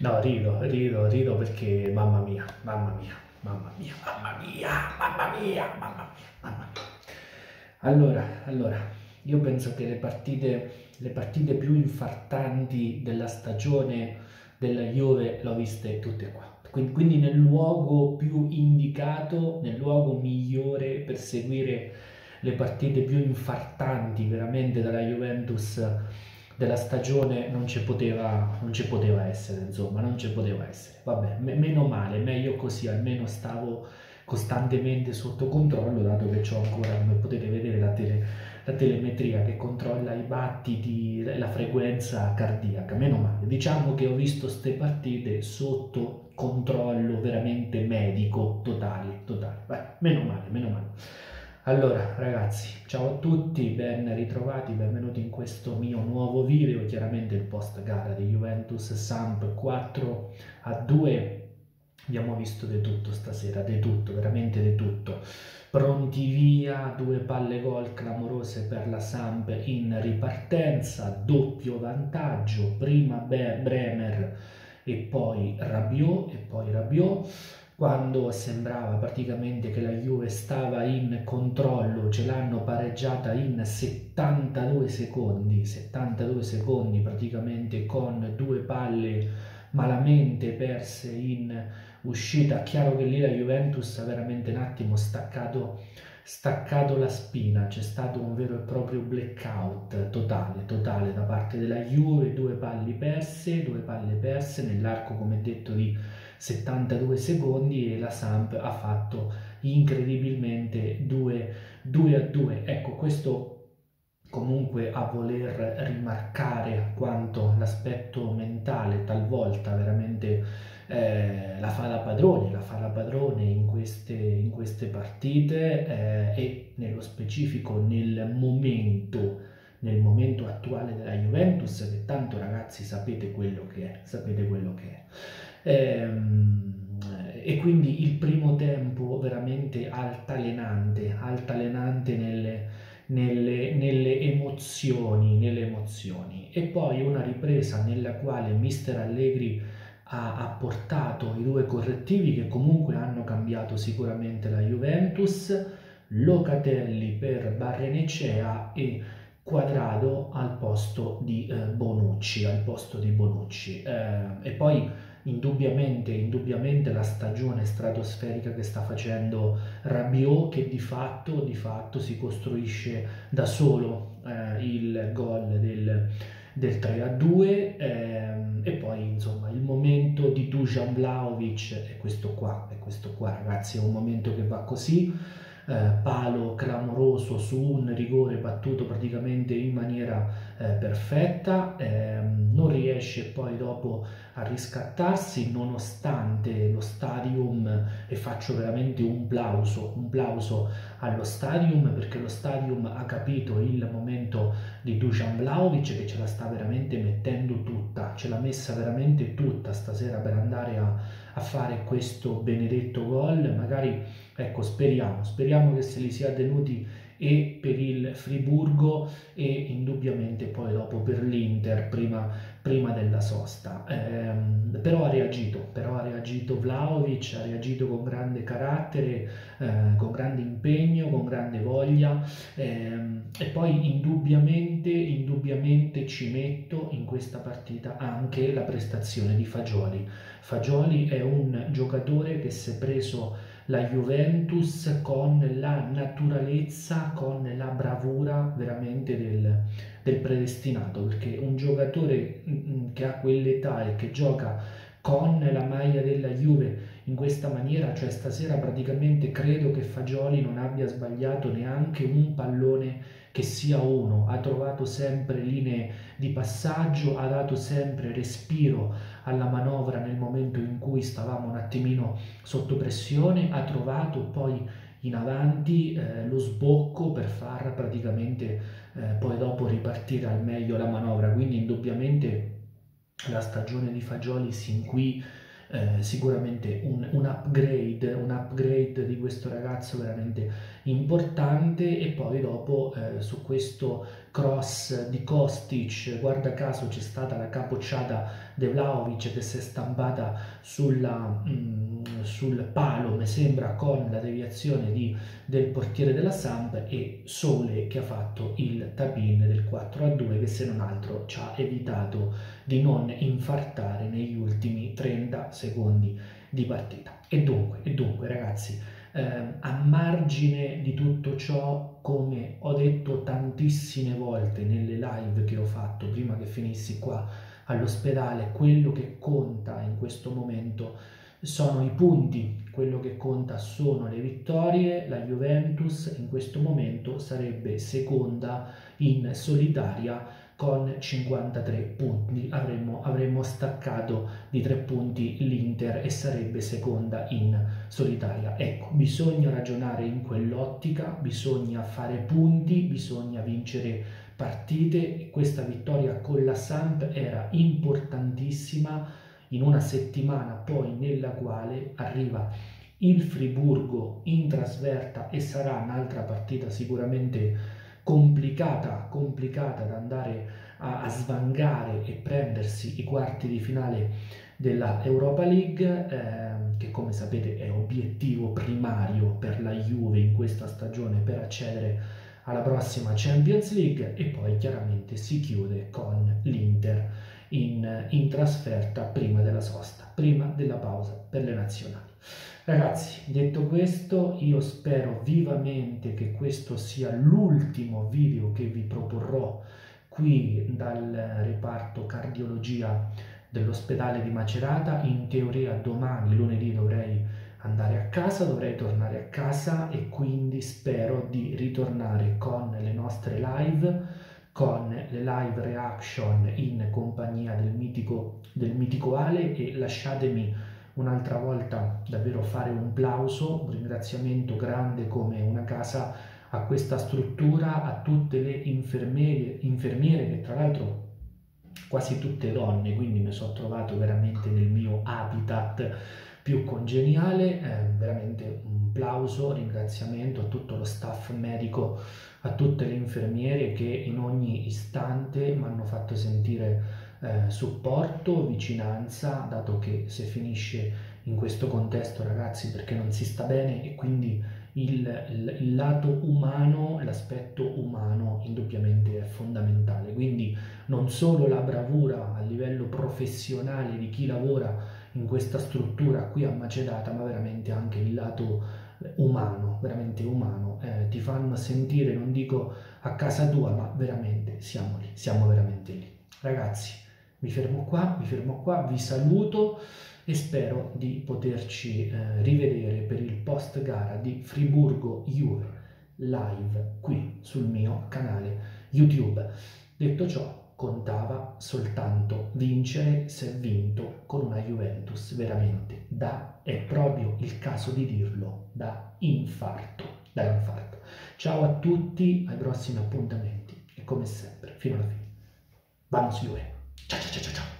No, rido, rido, rido perché mamma mia, mamma mia, mamma mia, mamma mia, mamma mia, mamma mia, mamma mia. Allora, allora, io penso che le partite, le partite più infartanti della stagione della Juve l'ho viste tutte qua. Quindi nel luogo più indicato, nel luogo migliore per seguire le partite più infartanti veramente della Juventus della stagione non ci poteva, non ci poteva essere, insomma, non ci poteva essere. Vabbè, me, meno male, meglio così, almeno stavo costantemente sotto controllo, dato che ho ancora, come potete vedere, la, tele, la telemetria che controlla i battiti, la frequenza cardiaca, meno male. Diciamo che ho visto queste partite sotto controllo veramente medico, totale, totale. Vai, meno male, meno male. Allora ragazzi, ciao a tutti, ben ritrovati, benvenuti in questo mio nuovo video, chiaramente il post gara di Juventus Samp 4 a 2. Abbiamo visto di tutto stasera, di tutto, veramente di tutto. Pronti via, due palle gol clamorose per la Samp in ripartenza, doppio vantaggio, prima Bremer e poi Rabiot, e poi Rabiot quando sembrava praticamente che la Juve stava in controllo, ce l'hanno pareggiata in 72 secondi, 72 secondi praticamente con due palle malamente perse in uscita. Chiaro che lì la Juventus ha veramente un attimo staccato, staccato la spina, c'è stato un vero e proprio blackout totale, totale da parte della Juve, due palle perse, due palle perse nell'arco come detto di 72 secondi e la Samp ha fatto incredibilmente 2, 2 a 2. Ecco, questo comunque a voler rimarcare quanto l'aspetto mentale talvolta veramente eh, la fa da padrone, la fa da padrone in queste, in queste partite eh, e nello specifico nel momento nel momento attuale della Juventus che tanto ragazzi sapete quello che è sapete quello che è e quindi il primo tempo veramente altalenante, altalenante nelle, nelle, nelle, emozioni, nelle emozioni. E poi una ripresa nella quale mister Allegri ha apportato i due correttivi che comunque hanno cambiato sicuramente la Juventus, Locatelli per Barrenecea e Quadrado al posto di eh, Bonucci, al posto di Bonucci. Eh, e poi indubbiamente, indubbiamente la stagione stratosferica che sta facendo Rabiot che di fatto, di fatto si costruisce da solo eh, il gol del, del 3 a 2 ehm, e poi insomma il momento di Dujan Vlaovic è questo qua, è questo qua ragazzi, è un momento che va così eh, palo clamoroso su un rigore battuto praticamente in maniera eh, perfetta, eh, non riesce poi dopo a riscattarsi nonostante lo stadium e faccio veramente un plauso, un plauso allo stadium perché lo stadium ha capito il momento di Dusan Vlaovic che ce la sta veramente mettendo tutta, ce l'ha messa veramente tutta stasera per andare a, a fare questo benedetto gol, magari ecco speriamo, speriamo che se li sia tenuti e per il Friburgo e indubbiamente poi dopo per l'Inter prima, prima della sosta. Eh, però ha reagito, reagito Vlaovic, ha reagito con grande carattere, eh, con grande impegno, con grande voglia eh, e poi indubbiamente, indubbiamente ci metto in questa partita anche la prestazione di Fagioli. Fagioli è un giocatore che si è preso la Juventus con la naturalezza, con la bravura veramente del, del predestinato, perché un giocatore mm, mm, che ha quell'età e che gioca con la maglia della Juve in questa maniera, cioè stasera praticamente credo che Fagioli non abbia sbagliato neanche un pallone che sia uno, ha trovato sempre linee di passaggio, ha dato sempre respiro alla manovra nel momento in cui stavamo un attimino sotto pressione, ha trovato poi in avanti eh, lo sbocco per far praticamente eh, poi dopo ripartire al meglio la manovra, quindi indubbiamente la stagione di Fagioli sin qui eh, sicuramente un, un, upgrade, un upgrade di questo ragazzo veramente importante e poi dopo eh, su questo cross di Kostic, guarda caso c'è stata la capocciata di Vlaovic che si è stampata sulla, mh, mm, sul palo, mi sembra, con la deviazione di, del portiere della Samp e Sole che ha fatto il tapin del 4 a 2 che se non altro ci ha evitato di non infartare negli ultimi 30 secondi di partita. E dunque, e dunque ragazzi, eh, a margine di tutto ciò, come ho detto tantissime volte nelle live che ho fatto prima che finissi qua all'ospedale, quello che conta in questo momento sono i punti, quello che conta sono le vittorie, la Juventus in questo momento sarebbe seconda in solitaria con 53 punti, avremmo, avremmo staccato di 3 punti l'Inter e sarebbe seconda in solitaria. Ecco, bisogna ragionare in quell'ottica, bisogna fare punti, bisogna vincere partite, questa vittoria con la Samp era importantissima in una settimana poi nella quale arriva il Friburgo in trasferta e sarà un'altra partita sicuramente complicata, complicata da andare a, a svangare e prendersi i quarti di finale della Europa League, eh, che come sapete è obiettivo primario per la Juve in questa stagione per accedere alla prossima Champions League e poi chiaramente si chiude con l'Inter in, in trasferta prima della sosta, prima della pausa per le nazionali. Ragazzi, detto questo, io spero vivamente che questo sia l'ultimo video che vi proporrò qui dal reparto cardiologia dell'ospedale di Macerata. In teoria domani, lunedì, dovrei andare a casa, dovrei tornare a casa e quindi spero di ritornare con le nostre live, con le live reaction in compagnia del mitico, del mitico Ale e lasciatemi un'altra volta davvero fare un plauso, un ringraziamento grande come una casa a questa struttura, a tutte le infermiere, infermiere che tra l'altro quasi tutte donne, quindi mi sono trovato veramente nel mio habitat più congeniale, eh, veramente un plauso, ringraziamento a tutto lo staff medico, a tutte le infermiere che in ogni istante mi hanno fatto sentire eh, supporto, vicinanza, dato che se finisce in questo contesto ragazzi perché non si sta bene e quindi il, il, il lato umano, l'aspetto umano indubbiamente è fondamentale. Quindi non solo la bravura a livello professionale di chi lavora in questa struttura qui a Macedata, ma veramente anche il lato umano, veramente umano, eh, ti fanno sentire, non dico a casa tua, ma veramente siamo lì, siamo veramente lì. Ragazzi, mi fermo qua, mi fermo qua, vi saluto e spero di poterci eh, rivedere per il post gara di Friburgo Juve live qui sul mio canale YouTube. Detto ciò, contava soltanto vincere se vinto con una Juventus veramente da, è proprio il caso di dirlo, da infarto, da infarto. Ciao a tutti, ai prossimi appuntamenti e come sempre, fino alla fine. Vamos Juve! Ciao ciao ciao ciao!